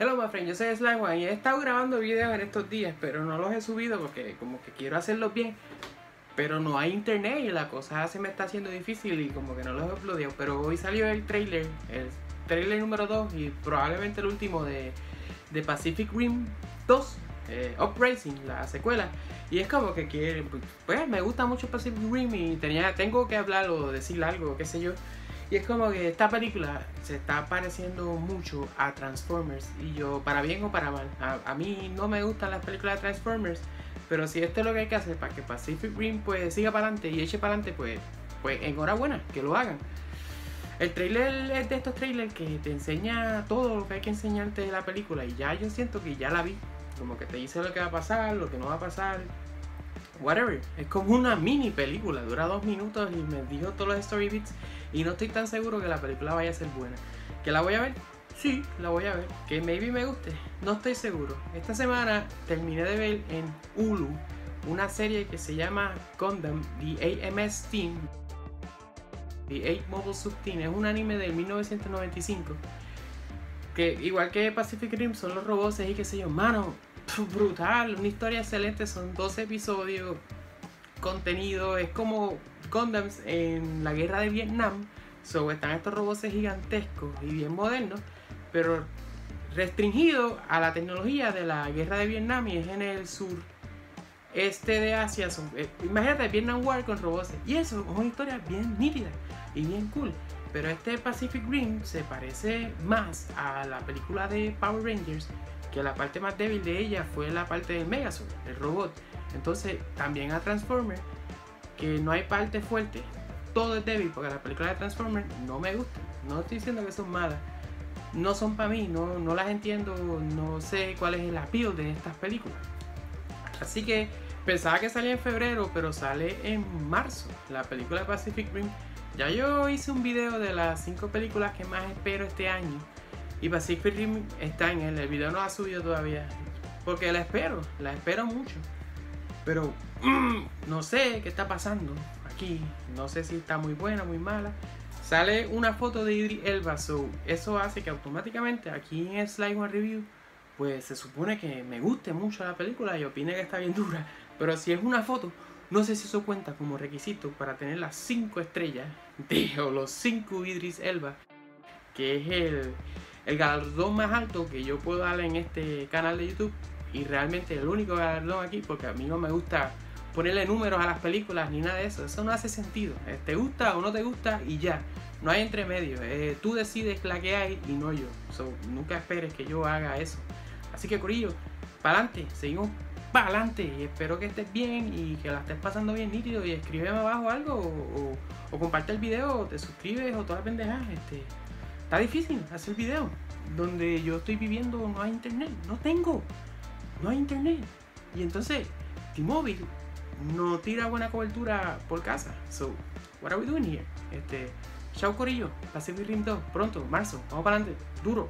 Hello my friend, yo soy Slime y he estado grabando videos en estos días, pero no los he subido porque como que quiero hacerlos bien. Pero no hay internet y la cosa se me está haciendo difícil y como que no los he uploadado. Pero hoy salió el trailer, el trailer número 2 y probablemente el último de, Pacific Rim 2, eh, Uprising, la secuela. Y es como que quiere, pues me gusta mucho Pacific Rim y tenía, tengo que hablar o decir algo, qué sé yo. Y es como que esta película se está pareciendo mucho a Transformers. Y yo, para bien o para mal, a, mí no me gustan las películas de Transformers. Pero si esto es lo que hay que hacer para que Pacific Rim pues siga para adelante y eche para adelante, pues, pues enhorabuena, que lo hagan. El trailer es de estos trailers que te enseña todo lo que hay que enseñarte de la película. Y ya yo siento que ya la vi. Como que te dice lo que va a pasar, lo que no va a pasar. Whatever. Es como una mini película. Dura dos minutos y me dijo todos los story beats. Y no estoy tan seguro que la película vaya a ser buena. ¿Que la voy a ver? Sí, la voy a ver. Que maybe me guste. No estoy seguro. Esta semana terminé de ver en Hulu una serie que se llama Gundam The AMS Team. The 8 Mobile Sub Team. Es un anime del 1995. Que igual que Pacific Rim son los robots y qué sé yo. Mano, brutal. Una historia excelente. Son 12 episodios. Contenido. Es como Gundams en la guerra de Vietnam. So, están estos robots gigantescos y bien modernos, pero restringidos a la tecnología de la guerra de Vietnam y es en el sur este de Asia. Eh, imagínate Vietnam War con robots. Y eso es una historia bien nítida y bien cool. Pero este Pacific Rim se parece más a la película de Power Rangers, que la parte más débil de ella fue la parte del Megazord, el robot. Entonces, también a Transformers que no hay parte fuerte, todo es débil, porque las películas de Transformers no me gustan. No estoy diciendo que son malas, no son para mí, no, no las entiendo, no sé cuál es el appeal de estas películas. Así que pensaba que salía en febrero, pero sale en marzo, la película Pacific Rim. Ya yo hice un video de las 5 películas que más espero este año. Y Pacific Rim está en él, el video no ha subido todavía. Porque la espero, la espero mucho. Pero no sé qué está pasando aquí. No sé si está muy buena, muy mala. Sale una foto de Idris Elba, so eso hace que automáticamente aquí en Slide One Review, pues se supone que me guste mucho la película y opine que está bien dura. Pero si es una foto, no sé si eso cuenta como requisito para tener las 5 estrellas de, o los 5 Idris Elba, que es el, el galardón más alto que yo puedo darle en este canal de YouTube y realmente el único galardón aquí, porque a mí no me gusta ponerle números a las películas ni nada de eso, eso no hace sentido. Eh, te gusta o no te gusta y ya, no hay entre medio. Eh, tú decides la que hay y no yo. nunca esperes que yo haga eso. Así que Corillo, para adelante, seguimos para adelante y espero que estés bien y que la estés pasando bien nítido y escríbeme abajo algo o, comparte el video o te suscribes o todas pendejadas. Este, está difícil hacer video. Donde yo estoy viviendo no hay internet, no tengo no hay internet. Y entonces, T-Mobile no tira buena cobertura por casa. So, what are we doing here? Este, chao Corillo, Pacific Rim 2, pronto, marzo, vamos para adelante, duro.